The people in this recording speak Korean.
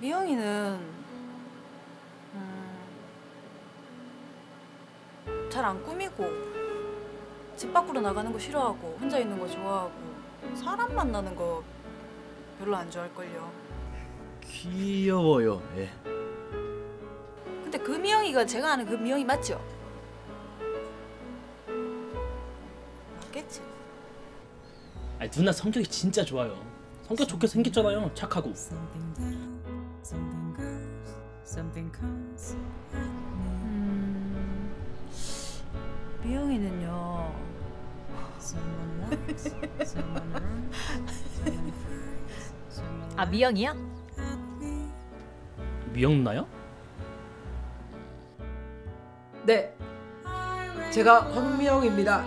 미영이는 음, 잘안 꾸미고 집 밖으로 나가는 거 싫어하고 혼자 있는 거 좋아하고 사람 만나는 거 별로 안 좋아할걸요. 귀여워요. 예. 근데 그 미영이가 제가 아는 그 미영이 맞죠? 맞겠지. 아니 누나 성격이 진짜 좋아요. 성격 좋게 생겼잖아요. 착하고. Something down, something goes, something comes. 음, 미영이는요. Someone laughs, someone runs, someone cries, someone 아 미영이야? laughs at me. 미영 누나요? 네, 제가 황미영입니다.